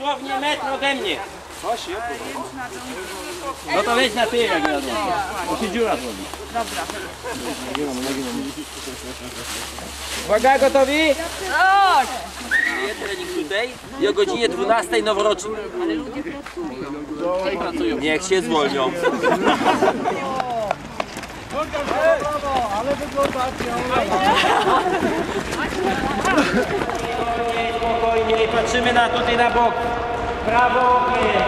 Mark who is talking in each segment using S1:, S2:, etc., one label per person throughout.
S1: Dosłownie metr ode mnie. No to weź na ty jak jadą. Bo się dziura zrobi. Uwaga, gotowi? Tak! Trening tutaj i o godzinie 12 noworoczny. Niech się zwolnią. Spokojniej, spokojniej, patrzymy na tutaj na bok. Prawo, nie.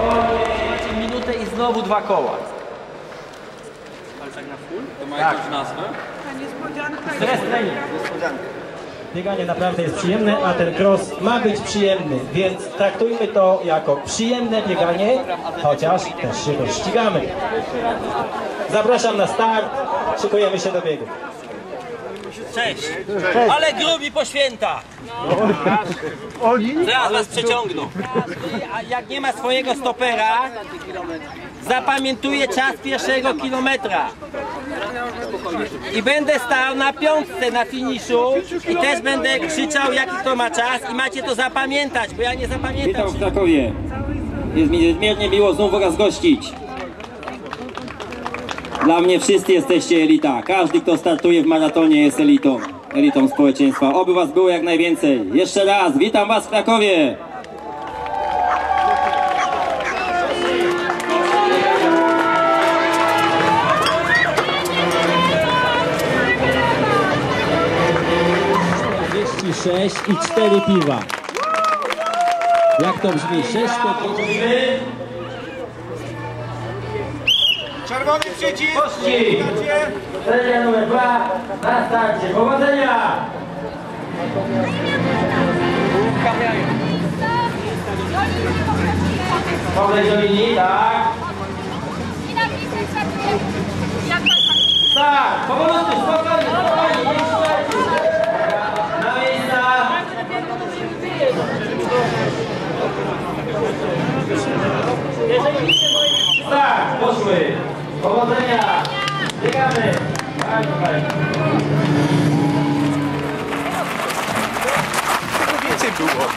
S1: Wolniej. Minutę i znowu dwa koła.
S2: To ma jakąś nazwę?
S1: Stres trening.
S3: Bieganie naprawdę jest przyjemne, a ten cross ma być przyjemny, więc traktujmy to jako przyjemne bieganie, chociaż też się dościgamy. Zapraszam na start, szykujemy się do biegu.
S1: Cześć. Ale grubi po świętach. Zaraz was przeciągną. A jak nie ma swojego stopera, zapamiętuję czas pierwszego kilometra. I będę stał na piątce na finiszu i też będę krzyczał jaki to ma czas i macie to zapamiętać, bo ja nie zapamiętam.
S4: Witam w Krakowie. Jest mi niezmiernie miło znów Was gościć. Dla mnie wszyscy jesteście elita. Każdy, kto startuje w maratonie jest elitą. Elitą społeczeństwa. Oby Was było jak najwięcej. Jeszcze raz, witam Was w Krakowie. sześć i cztery piwa. Jak to brzmi? Sześć to
S2: Czerwony przycisk!
S1: Pościg! Seria numer dwa na starcie. Powodzenia! Podejdź do linii, tak. Tak, powolutku, spokojnie, spokojnie, nie krzyczcie. Na miejsca. Tak, poszły. Powodzenia. Biegamy. Tak, tak.
S2: Więcej było.